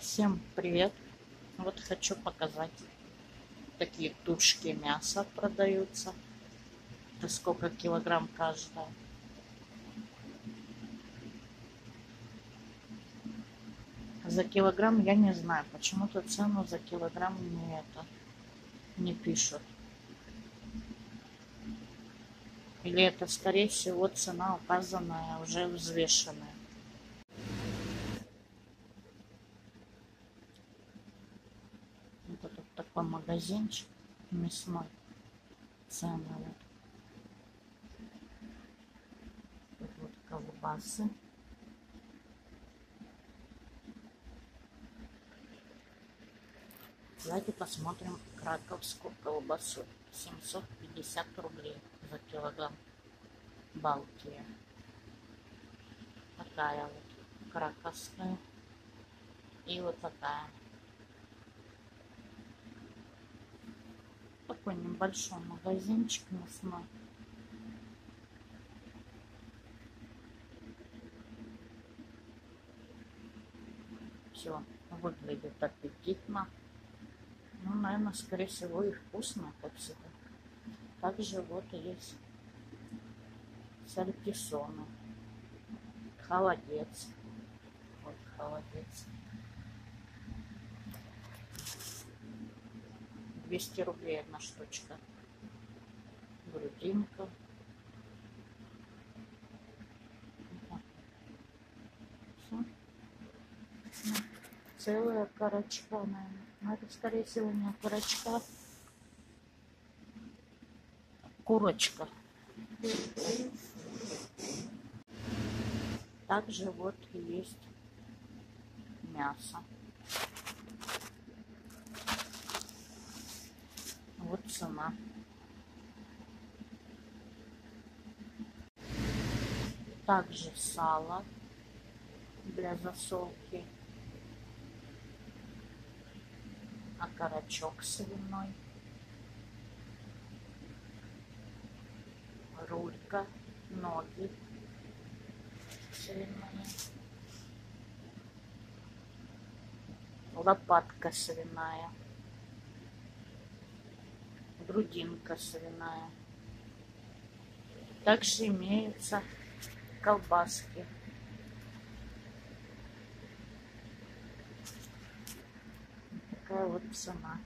Всем привет! Вот хочу показать. Такие тушки мяса продаются. Это сколько килограмм каждая. За килограмм я не знаю. Почему-то цену за килограмм не это не пишут. Или это, скорее всего, цена указанная, уже взвешенная. Вот тут такой магазинчик мясной. Цены вот. Вот колбасы. Давайте посмотрим краковскую колбасу. 750 рублей за килограмм. Балтия. Такая вот краковская. И вот такая. Такой небольшой магазинчик мясной. Все выглядит аппетитно. Ну, наверное, скорее всего, и вкусно, как всегда. Также вот есть сальтисоны. Холодец. Вот холодец. 200 рублей одна штучка. Грудинка. Целая корочка, наверное. Но это, скорее всего, не окорочка. Курочка. Также вот есть мясо. Цена. Также сало для засолки. окорочок свиной, рулька, ноги свиные, лопатка свиная, грудинка свиная. Также имеются колбаски. такая вот цена.